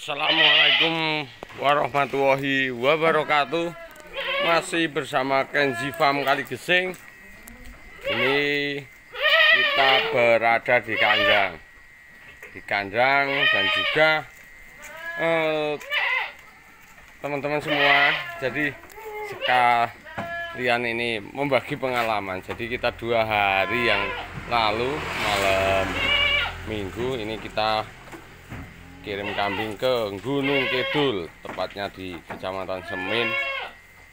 Assalamualaikum warahmatullahi wabarakatuh. Masih bersama Kenzi Farm Kali Gesing Ini kita berada di kandang. Di kandang dan juga eh, Teman-teman semua. Jadi sekalian ini membagi pengalaman. Jadi kita dua hari yang lalu Malam minggu ini kita kirim kambing ke Gunung Kidul tepatnya di Kecamatan Semin.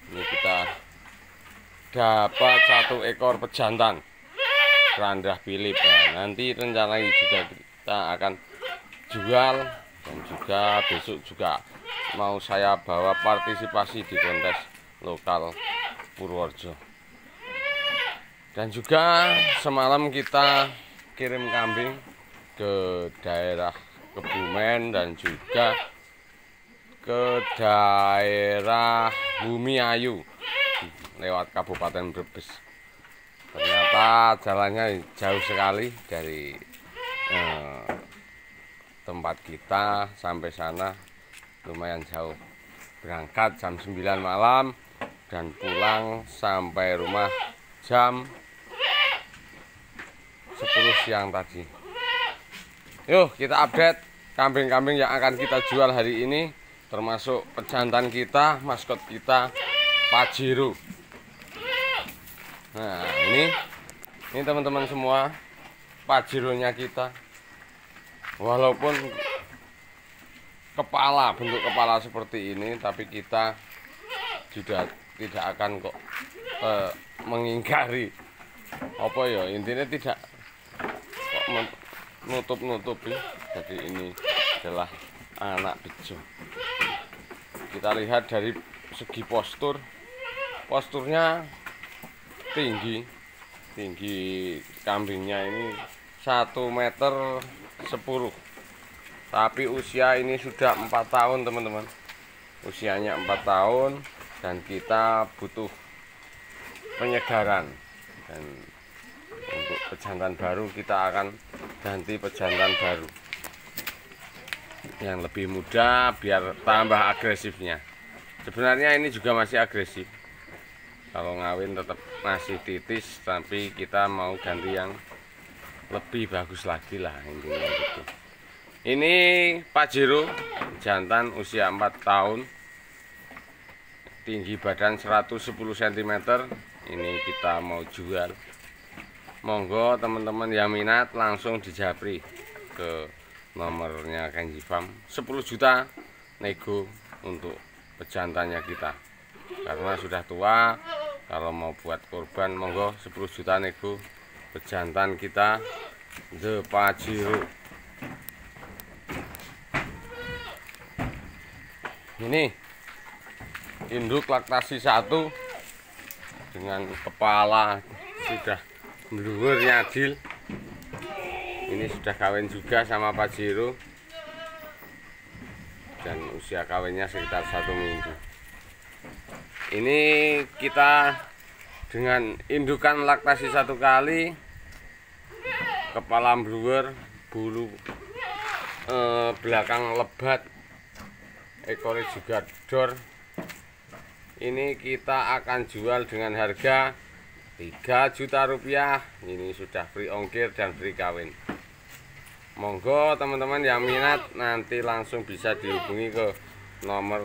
Ini kita dapat satu ekor pejantan. Kerandah Philip nah, nanti rencananya juga kita akan jual dan juga besok juga mau saya bawa partisipasi di kontes lokal Purworejo. Dan juga semalam kita kirim kambing ke daerah Kebumen dan juga ke daerah Bumi Ayu lewat Kabupaten Brebes. Ternyata jalannya jauh sekali dari eh, tempat kita sampai sana lumayan jauh. Berangkat jam 9 malam dan pulang sampai rumah jam 10 siang tadi. Yuk kita update kambing-kambing yang akan kita jual hari ini termasuk pejantan kita maskot kita Pajero nah ini ini teman-teman semua Pajeronya kita. Walaupun kepala bentuk kepala seperti ini tapi kita juga tidak akan kok eh, mengingkari. Apa ya intinya tidak kok nutup-nutupi jadi ini adalah anak bejo. Kita lihat dari segi postur. Posturnya tinggi. Tinggi kambingnya ini 1 meter 10 tapi usia ini sudah empat tahun teman-teman. Usianya empat tahun dan kita butuh penyegaran. Dan untuk pejantan baru kita akan ganti pejantan baru yang lebih muda biar tambah agresifnya. Sebenarnya ini juga masih agresif. Kalau ngawin tetap masih titis tapi kita mau ganti yang lebih bagus lagi lah intinya gitu. Ini Pajero jantan usia 4 tahun tinggi badan 110 cm ini kita mau jual. Monggo teman-teman yang minat langsung dijapri ke nomornya Kenji Farm 10 juta nego untuk pejantannya kita. Karena sudah tua kalau mau buat korban monggo 10 juta nego pejantan kita. The Pajero ini induk laktasi satu dengan kepala sudah meluur nyadil ini sudah kawin juga sama Pak Jiro. Dan usia kawinnya sekitar satu minggu. Ini kita dengan indukan laktasi satu kali kepala brewer bulu eh, belakang lebat ekornya juga dor. Ini kita akan jual dengan harga 3 juta rupiah. Ini sudah free ongkir dan free kawin monggo teman-teman yang minat nanti langsung bisa dihubungi ke nomor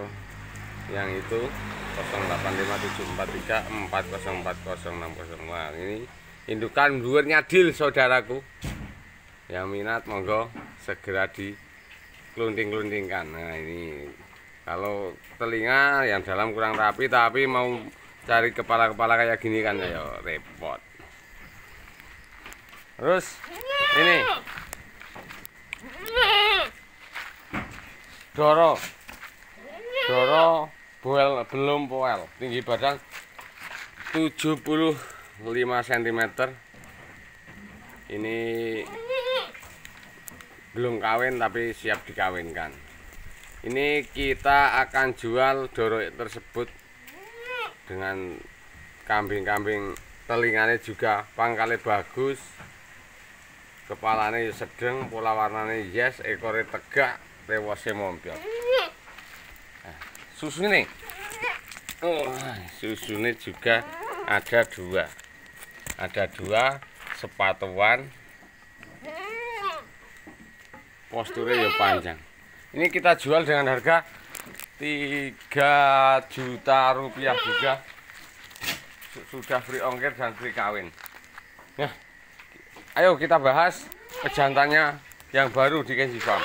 yang itu 085743404060 Wah, ini indukan luarnya deal saudaraku. Yang minat monggo segera di kelunting-keluntingkan nah ini kalau telinga yang dalam kurang rapi tapi mau cari kepala-kepala kayak gini kan ya repot. Terus ini Doro. Doro boel belum poel tinggi badan 75 cm ini belum kawin tapi siap dikawinkan. Ini kita akan jual Doro tersebut dengan kambing-kambing telinganya juga pangkalnya bagus kepalanya sedang pola warnanya yes ekornya tegak rewose mompel nah, susu ini. Oh, susu ini juga ada dua. Ada dua sepatuan. Posturnya ya panjang. Ini kita jual dengan harga 3 juta rupiah juga. Sudah free ongkir dan free kawin. Ya ayo kita bahas pejantannya yang baru di Kenji Farm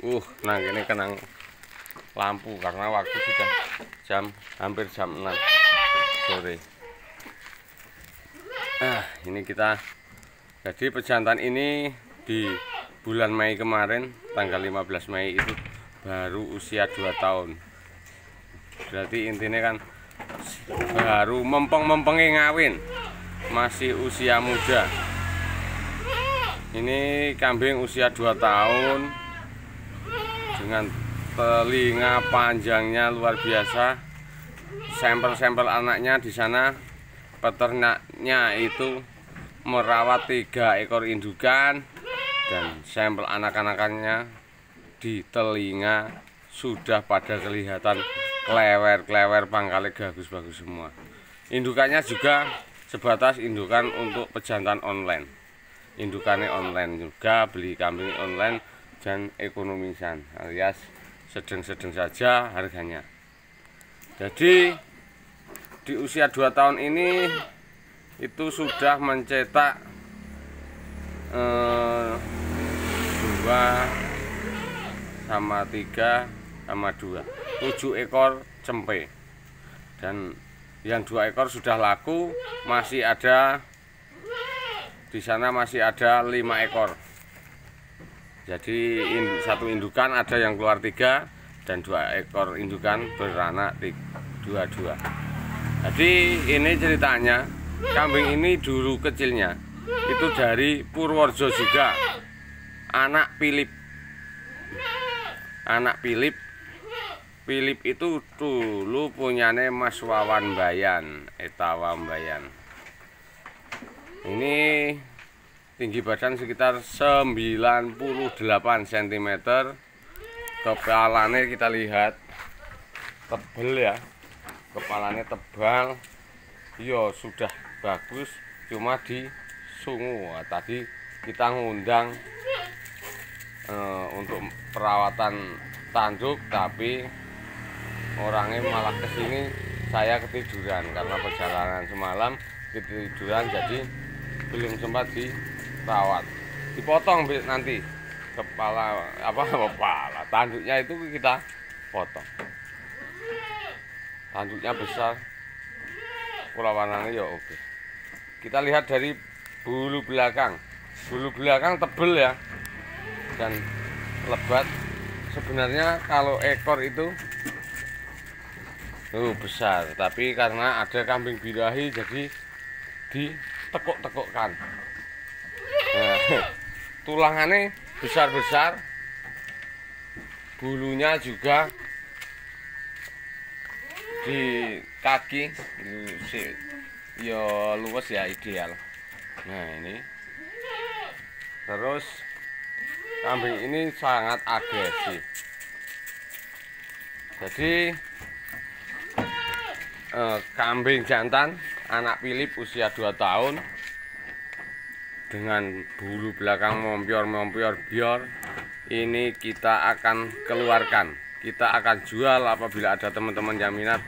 uh nah ini kenang lampu karena waktu sudah jam hampir jam 6 sore. Nah ini kita jadi pejantan ini di bulan Mei kemarin tanggal 15 Mei itu baru usia 2 tahun. Berarti intinya kan baru mempeng-mempengnya ngawin masih usia muda. Ini kambing usia 2 tahun dengan telinga panjangnya luar biasa. Sampel-sampel anaknya di sana. Peternaknya itu merawat tiga ekor indukan dan sampel anak-anakannya di telinga sudah pada kelihatan klewer-klewer pangkalnya bagus-bagus semua. Indukannya juga sebatas indukan untuk pejantan online. Indukannya online juga beli kambing online dan ekonomisan alias sedang-sedang saja harganya. Jadi di usia 2 tahun ini itu sudah mencetak eh, sama tiga sama dua tujuh ekor cempe. Dan yang dua ekor sudah laku masih ada di sana masih ada lima ekor jadi in, satu indukan ada yang keluar tiga dan dua ekor indukan beranak dua dua jadi ini ceritanya kambing ini dulu kecilnya itu dari Purworejo juga. Anak Philip anak Philip Philip itu dulu punyane Mas Wawan Bayan Etawa Bayan ini tinggi badan sekitar 98 cm kepalanya kita lihat. Tebel ya. Kepalanya tebal. Iya sudah bagus. Cuma di sungu. Nah, tadi kita ngundang e, untuk perawatan tanduk tapi orangnya malah ke sini saya ketiduran. Karena perjalanan semalam ketiduran jadi belum sempat dirawat dipotong nanti. Kepala apa kepala. Tanduknya itu kita potong. Tanduknya besar. Perawanannya ya oke. Kita lihat dari bulu belakang. Bulu belakang tebel ya. Dan lebat. Sebenarnya kalau ekor itu oh, besar. Tapi karena ada kambing birahi jadi ditekuk-tekukkan tulangannya besar-besar. Bulunya juga di kaki. Ya luwes ya ideal. Nah ini. Terus kambing ini sangat agresif. Jadi eh, kambing jantan anak Philip usia 2 tahun dengan bulu belakang mompior-mompior bior ini kita akan keluarkan. Kita akan jual apabila ada teman-teman yang minat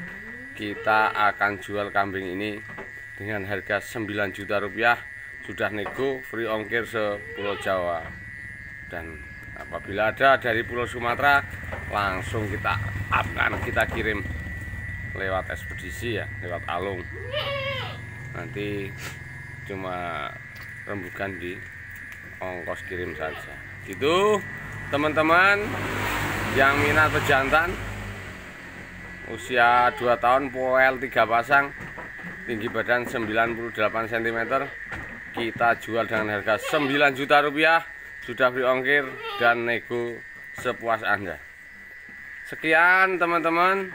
kita akan jual kambing ini dengan harga 9 juta rupiah. Sudah nego free ongkir sepulau Jawa. Dan apabila ada dari Pulau Sumatera langsung kita akan kita kirim lewat ekspedisi ya lewat alung. Nanti cuma rembukan di ongkos kirim saja. Gitu teman-teman yang minat pejantan usia 2 tahun poel 3 pasang tinggi badan 98 cm kita jual dengan harga 9 juta rupiah sudah free ongkir dan nego sepuas anda. Sekian teman-teman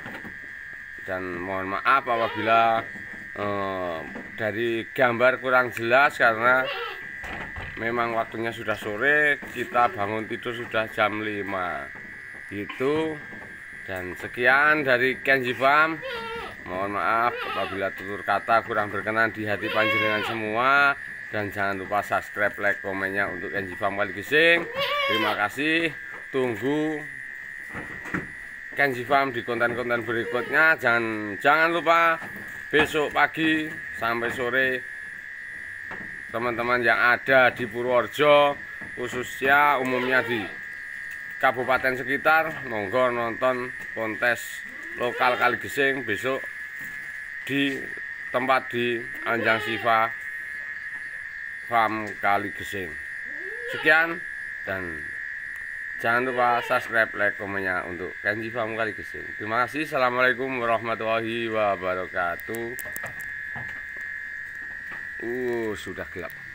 dan mohon maaf apabila eh, dari gambar kurang jelas karena memang waktunya sudah sore kita bangun tidur sudah jam 5 itu dan sekian dari Kenji Farm. Mohon maaf apabila tutur kata kurang berkenan di hati panjenengan semua. Dan jangan lupa subscribe like komennya untuk Kenji Farm Kali Gesing. Terima kasih. Tunggu Kenji Farm di konten-konten berikutnya. Jangan jangan lupa besok pagi sampai sore teman-teman yang ada di Purworejo khususnya umumnya di kabupaten sekitar monggo nonton kontes lokal kali gesing besok di tempat di Anjang Siva Farm Kali Gesing. Sekian dan Jangan lupa subscribe, like, komennya untuk Kenji Farm Kali Gesing. Terima kasih. Assalamualaikum warahmatullahi wabarakatuh. Uh, sudah gelap.